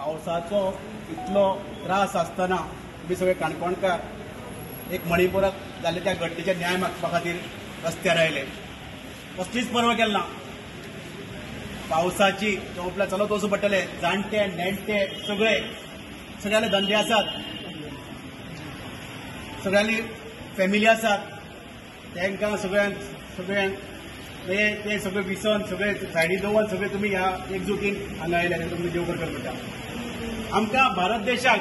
पावसाचो इतलो त्रास आसतना तुम्ही सगळे काणकोणकार एक मणिपुरात जाल्ले त्या घटनेचे न्याय मागपा खातीर रस्त्यार आयले. कसलीच पर्व केलना पावसाची आपल्या चलत वचूं पडटले. जाणटे नेणटे सगळे. सगळ्याले धंदे आसात. सगळ्यांनी फॅमिली आसात. तांकां सगळ्यांक सगळ्यांक ते सगळे विसन सगळे सायडी दवरून सगळे तुम्ही ह्या एकजुटीन हांगा आयले ताका तुमकां देव बरें पडटा आमच्या भारत देशाक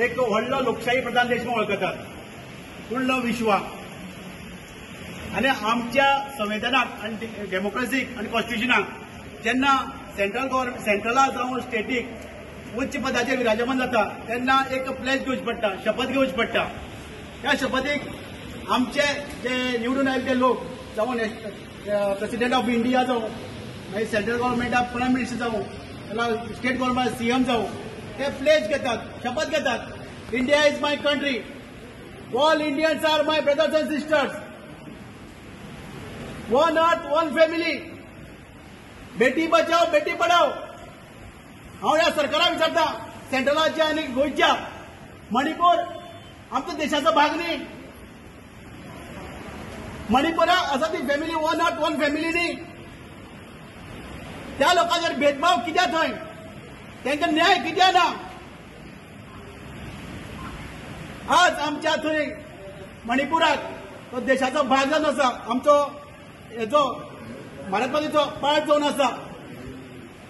एक व्हडलो लोकशाही प्रधान देश म्हणून वळखतात पूर्ण विश्वाक आनी आमच्या संविधानाक आनी डेमोक्रेसीक आनी कॉन्स्टिट्युशनाक जेन्ना सेंट्रल गव्हर्मेंट सेंट्रला जावं स्टेटीक उच्च पदाचेर विराजमान जाता तेन्ना एक प्लेज घेवची पडटा शपथ घेवची पडटा त्या शपथीक आमचे जे निवडून आयले ते लोक जावं प्रेसिडेंट ऑफ इंडिया जावं मागीर सेंट्रल गव्हर्मेंटाक प्रायम मिनिस्टर जावं त्याला स्टेट गव्हर्नमेंट सीएम जाऊ. ते प्लेज घेतात शपथ घेतात. India is my country all Indians are my brothers and sisters one earth one family बेटी बचाव बेटी पढाव हांव ह्या सरकाराक विचारता सेंट्रलाच्या आनी गोंयच्या मणिपूर आमच्या देशाचो भाग न्ही. मणिपुरा आसा ती family one earth one family न्ही. त्या लोकांचेर भेदभाव कित्या थंय तांकां न्याय कित्याक ना आज आमच्या थंय मणिपुरात तो देशाचो भाग जावन आसा आमचो हेचो भारतमातेचो पार्ट जावन आसा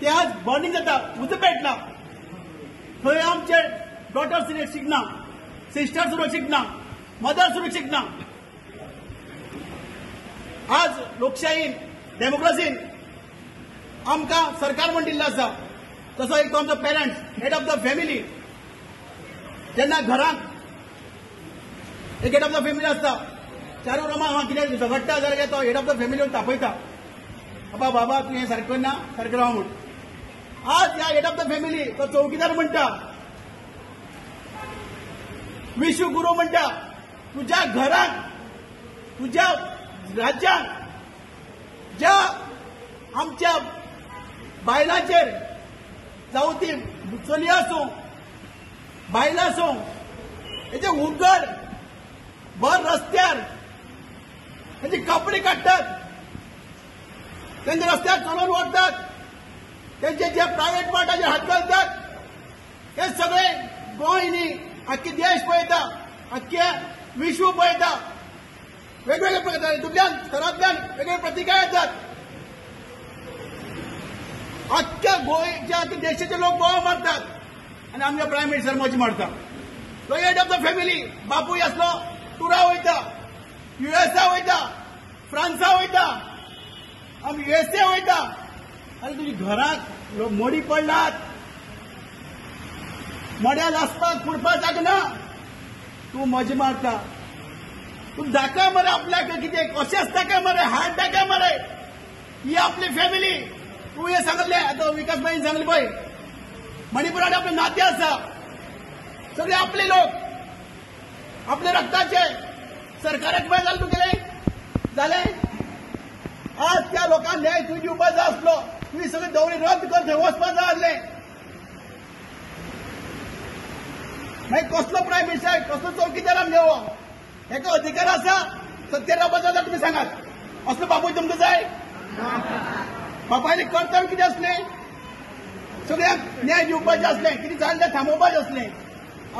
ते आज बर्निंग जाता उजो पेटला थंय आमचे डॉटर सुरक्षीत शिकना सिस्टर सुरक्षीत शिकना मदर सुरू शिकना आज लोकशाहीन डेमोक्रेसीन आमकां सरकार म्हण दिल्लो आसा तसो एक तो आमचो parents head of the family जेन्ना घरांत एक हेड ऑफ द फॅमिली आसता चारू रोमा हांगा कितें झगडटा जाल्यार तो. हेड ऑफ द फॅमिली तापयता. बाबा बाबा तूं हें सारकें ना सारकें राव म्हूण आज ह्या हेड ऑफ द फॅमिली तो चौकीदार म्हणटा विशू गुरू म्हणटा तुज्या घरांत तुज्या राज्यांत ज्या आमच्या बायलांचेर जावं ती चली आसूं बायलां आसूं हेचे उगड भर रस्त्यार तेचे कपडे काडटात तेंचे रस्त्यार चलोवन व्हरतात तेंचे जे प्रायव्हेट पार्टाचे हात घालतात हे सगळे गोंय न्ही आख्खे देश पळयता आख्खे विश्व पळयता वेगवेगळे प्रकार हितूंतल्यान थरांतल्यान वेगवेगळे प्रतिका येतात. अख्ख्या गोंयच्या देशाचे लोक गोवा मारतात. आनी आमच्या प्रायम मिनिस्टर मोदी मारता तो हेड ऑफ द फॅमिली बापूय आसलो टुरा वयता युएसा वयता फ्रांसा वयता आमी युएसए वयता. आनी तुजी घरांत लोक मोडी पडलात. मड्या लासपाक पुडपाक जाग तूं मजा मारता. तूं दाखय मरे आपल्याक कितें कशें आसता काय मरे हाड दाखय मरे. ही आपली फॅमिली तू हे सांगले आता विकास बाईन सांगले पळय मणिपुरात आपले नाते आसा सगळे आपले लोक. आपले रक्ताचे. सरकाराक पळय जालें तुगेले जाले आज त्या लोकांक न्याय तूं दिवपा जाय आसलो तुवें सगळे दवरी रद्द कर थंय वचपा जाय आसलें मागीर कसलो प्रायम मिनिस्टर कसलो चौकीदार घेवो हेका अधिकार आसा सत्तेर रावपाचो जाल्यार तुमी सांगात असलो बाबू तुमकां जाय बापायले कर्तव्य कितें असले? सगळ्यांक न्याय दिवपाचें असले कितें जालें थांबोवपाचे थांबोवपाचें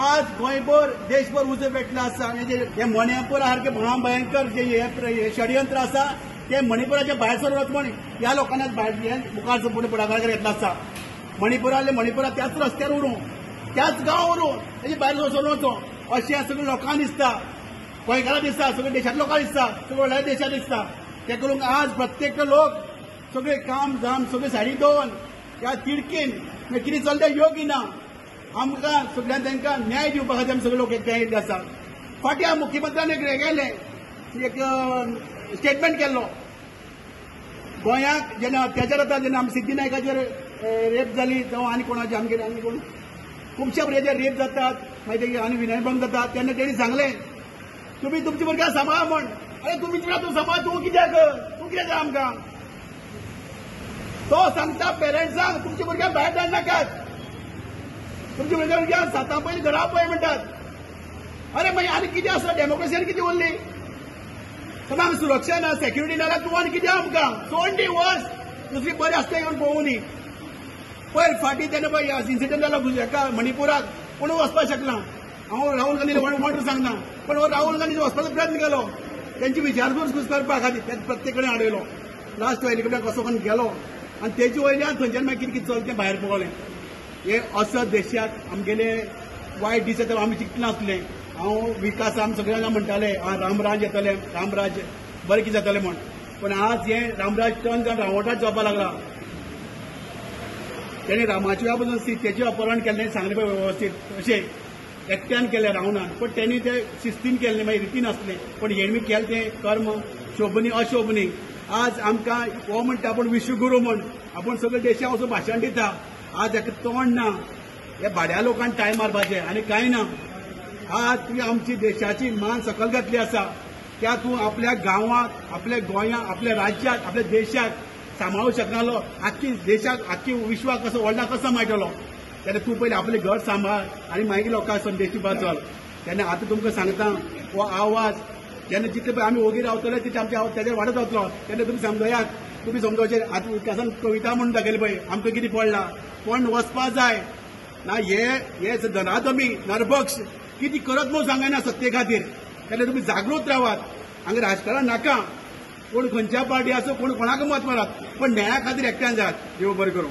आज गोंयभर देशभर उजो पेटला आसा आनी हे मणिपूर सारखे महाभयंकर जे हे षडयंत्र आसा ते मणिपुराच्या भायर सरून वच ह्या लोकांना भायर हे मुखार फुडें फुडाकार घेतला आसा मणिपुराले मणिपुरा त्याच रस्त्यार उरूं त्याच गांव उरूं तेजे भायर वचून वचो अशें सगळें लोकांक दिसता. गोंयकारां दिसता सगळ्या देशांतल्या लोकांक दिसता सगळ्या व्हडल्या देशांत दिसता. ते करून आज प्रत्येक लोक सगळे काम जाम सगळे साडी दवरून त्या तिडकीन मागीर कितें चलता योग्य ना आमकां सगळ्यांक तांकां न्याय दिवपा खातीर आमी सगळे लोक एकठांय येयल्ले आसा फाटल्या मुख्यमंत्र्यान एक गेले एक स्टेटमेंट केल्लो. गोंयाक जेन्ना अत्याचार जाता जेन्ना आमी सिद्धी नायकाचेर रेप जाली जावं आनी कोणाचेर आमगेर आनी कोण? खुबश्या भुरग्याचेर रेप जातात मागीर ते आनी विनयभंग जातात तेन्ना तेणी सांगलें तुमी तुमची भुरग्यांक सांबाळा म्हण. अरे तुमी तुला तूं सांबाळ तूं कित्याक तूं कित्याक आमकां तो सांगता पेरंट्सांक तुमच्या भुरग्यांक भायर धाड नाकात तुमच्या भुरग्या भुरग्यांक साता पयलीं घरा पळय म्हणटात अरे मागीर आनी कितें आसा डेमोक्रेसी आनी कितें उरली समज सुरक्षा ना सेक्युरिटी ना तूं आनी कितें आमकां ट्वेंटी वर्स दुसरी बरी आसता येवन पळोवं न्ही पयर फाटीं तेन्ना पळय इन्सिडंट जालो हेका मणिपुराक कोण वचपाक शकना हांव राहुल गांधी वांटून सांगना पण हो राहुल गांधी वचपाचो प्रयत्न केलो त्यांची विचारपूस करपा खातीर ते प्रत्येक कडेन हाडयलो लास्ट हेलिकॉप्टर कसो करून गेलो. आनी तेजे वयल्यान थंयच्यान मागीर कितें कितें चलतें तें भायर पळोवलें हे असत देशांत आमगेले वायट दीस येता आमी चिंतले हांव विकास आमी जाणां म्हणटाले हां रामराज येतलें रामराज बरें कितें जातलें म्हण पूण आज हें रामराज टर्न जावन रावटाच जावपाक लागला. तेणे रामाच्या बद्दल सीतेचें अपहरण केल्लें सांगलें पळय वेवस्थीत अशें एकट्यान केलें रावणान पण तेणी तें शिस्तीन केल्लें मागीर रितीन आसलें पण हेणी केलें तें कर्म शोभनी अशोभनी. आज आमकां हो म्हणटा आपूण विश्वगुरू म्हण. आपूण सगळे देशांत वचून भाशण दिता. आज हेका तोंड ना. हे भाड्या लोकांक टायम मारपाचें. आनी कांय ना? आज तुवें आमची देशाची मान सकल घातली आसा. त्या तूं आपल्या गांवांत आपल्या गोंयांत आपल्या राज्यांत आपल्या देशाक सांबाळूंक शकनालो. आख्खी देशाक आख्खी विश्वाक कसो व्हडला कसो मेळटलो तेन्ना तूं पयलीं आपलें घर सांबाळ आनी मागीर लोकांक संदेश दिवपाक चल तेन्ना आतां तुमकां सांगता हो आवाज जेन्ना जितले पळय आमी ओगी रावतले तिथे आमच्या आवाज तेजेर वाडत वतलो तेन्ना तुमी समजयात तुमी समजावचे आतां विकासान कविता म्हणून दाखयली पळय आमकां कितें पडला. कोण वचपा जाय ना हे हे धनादमी नरभक्ष कितें करत म्हणून सांगना सत्ते खातीर तेन्ना तुमी जागृत रावात हांगा राजकारण नाका. कोण खंयच्या पार्टी आसूं कोण कोणाक मत मारात. पण न्याया खातीर एकट्यान जात. देव बरें करूं.